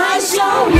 Rise your